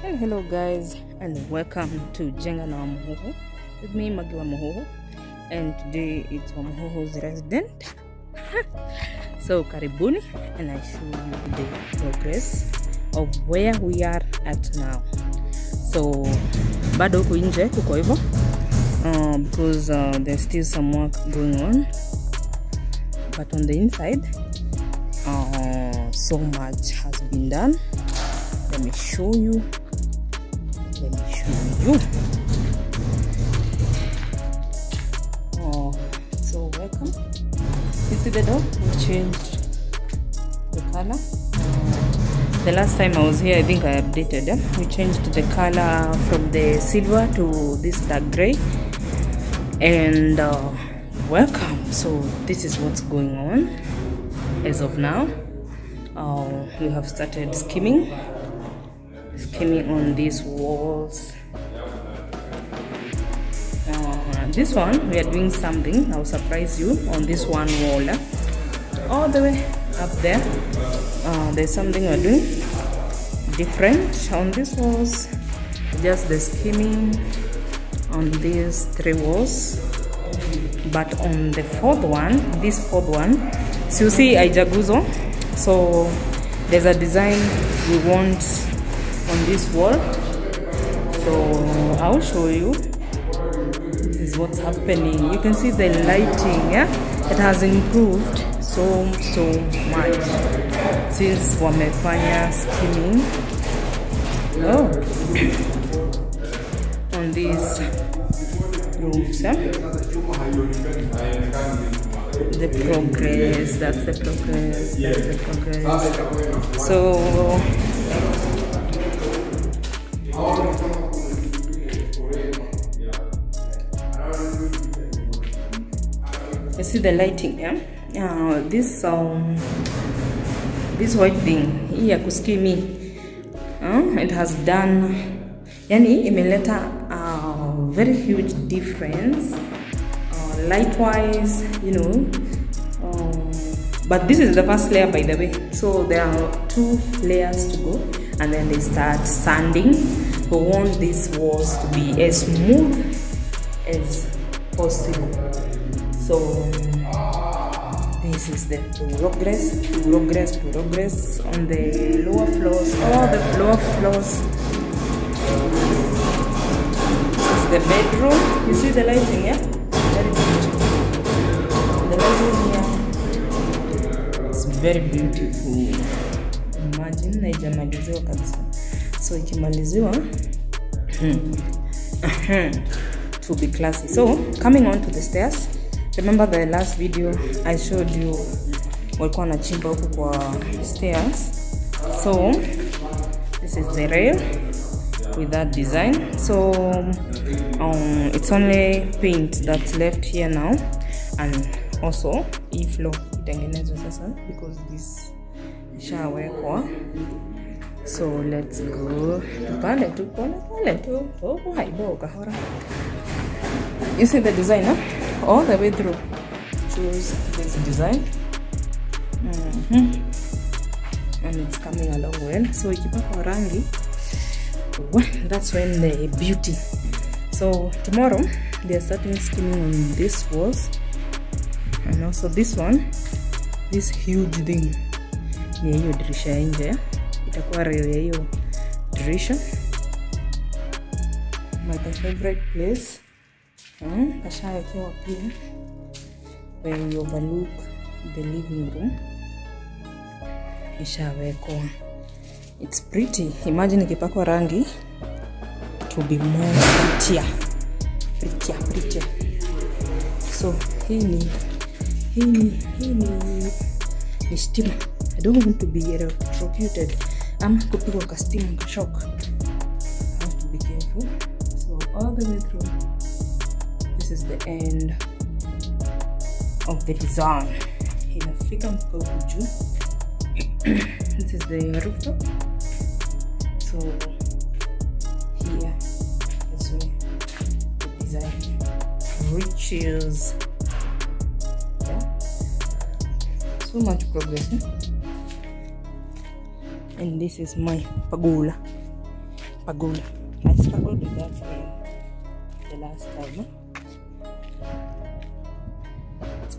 Hello, hello guys, and welcome to Jenga na Wamuhuhu with me Magi Wamuhuhu, and today it's Wamuhuhu's resident. so karibuni, and I show you the progress of where we are at now. So bado huku nje kuko hivyo uh, because uh, there's still some work going on, but on the inside uh, so much has been done. Let me show you let me show you oh so welcome you see the door we changed the color the last time i was here i think i updated eh? we changed the color from the silver to this dark gray. And uh, welcome. So this is what's going on as of now. Uh, we have started skimming skimming on these walls. Uh, this one we are doing something. I'll surprise you on this one wall eh? all the way up there uh, there's something we're doing different on these walls. Just the skimming on these three walls. But on the fourth one this fourth one so you see aijaguzo so there's a design we want on this wall. So i'll show you. This is what's happening. You can see the lighting yeah? It has improved so so much since wamefanya skimming oh. On these yeah? the progress that's the progress that's the progress. So see the lighting yeah uh, this um this white thing hii ya kuskimi uh, it has done yani imeleta uh, very huge difference. Uh, light wise you know um, but this is the first layer by the way. So there are two layers to go and then they start sanding. We want these walls to be as smooth as possible so this is the progress progress progress on the lower floors. All the lower floors. This is the bedroom. You see the lighting yeah? Very beautiful. The lighting here it's very beautiful. Imagine haijamaliziwa kabisa. So ikimaliziwa hmm, to be classy. So coming on to the stairs remember the last video i showed you walikuwa wanachimba huku kwa stairs. So this is the rail with that design. So um, it's only paint that's left here now. And also hii flow sasa because this ishawekwa. So let's go. Tupande tu pole pole tu. Oh, kahora you see the design huh? All the way through. Choose this design. Mm -hmm. and it's coming along well. So ikipakwa rangi well, that's when the beauty. So tomorrow they are starting skimming on this walls. And also this one this huge thing. Ni hiyo dirisha ya nje. Itakuwa reo ya hiyo dirisha. My favorite place hmm? kashawekewa pia. When you overlook the living room. Ishawekwa. It's pretty. Imagine ikipakwa rangi to be more prettier. Prettier prettier. So hii ni hii ni hii ni ni stima. I don't want to be electrocuted. Ama kupigwa kastima I have to be careful. So all the way through this is the end of the design. Mpaka huku juu this is the rooftop. So here is where the design reaches. Yeah. So much progress eh? and this is my pagola pagoda I struggled with that in the last time it's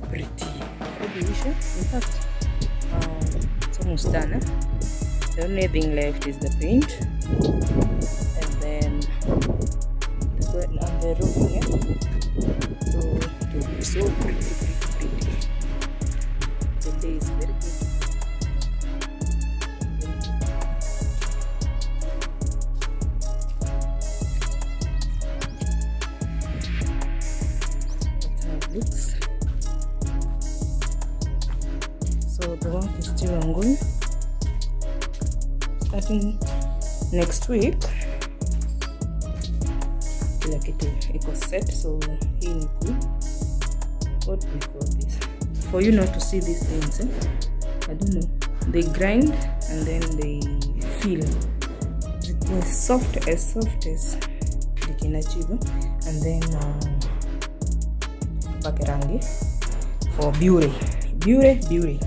pretty in fact um, it's almost done eh? the only thing left is the paint and then the, and the roofing so it will be so pretty pretty pretty. The day is very good. Looks. The work is still ongoing. Starting next week, kila kitu iko set, so hii ni ku what we call this? For you not to see these things, eh? I don't know. They grind and then they feel as soft as soft as they can achieve, eh? and then. Rangi for beauty beauty beauty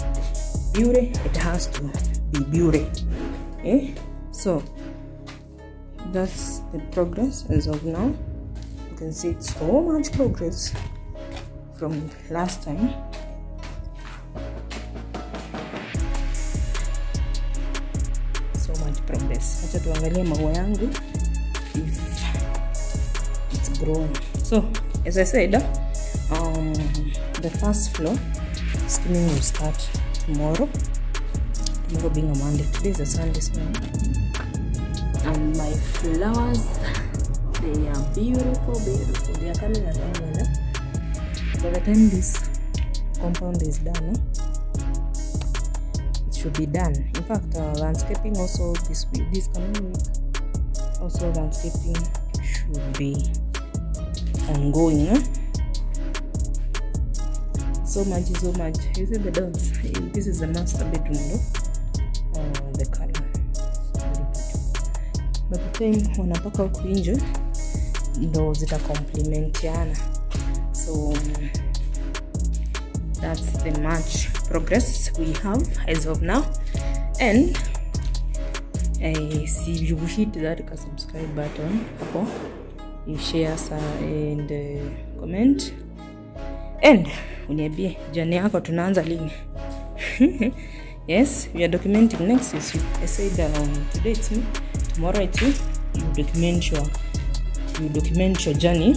beauty it has to be beauty. Okay so that's the progress as of now. You can see so much progress from last time. So much progress. Acha tuangalie maua yangu. If it's grown. So as i said um, the first floor skimming will start tomorrow. Tomorrow being a monday today is a sunday so and my flowers they are beautiful beautiful. They are coming along well by the time this compound is done it should be done. In fact uh, landscaping also this week this coming week also landscaping should be ongoing. eh? So much so much. You see the dots this is the master bedroom no? uh, the color. But the thing wanapaka huku nje ndo zitakomplimentiana so um, that's the much progress we have as of now. And I see you hit that subscribe button hapo. You share and uh, comment. And uniambie jani yako tunaanza lini? Yes we are documenting next is i said um, today it's me tomorrow it's you. You document your you document your journey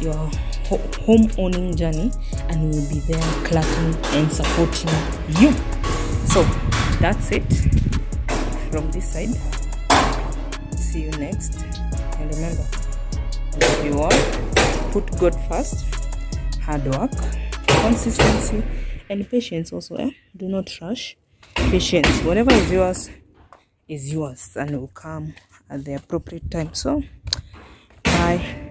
your ho home owning journey and we'll be there clapping and supporting you. So that's it from this side. See you next. And remember if you all. Put god first hard work consistency and patience also eh? do not rush. Patience. Whatever is yours is yours and will come at the appropriate time. So bye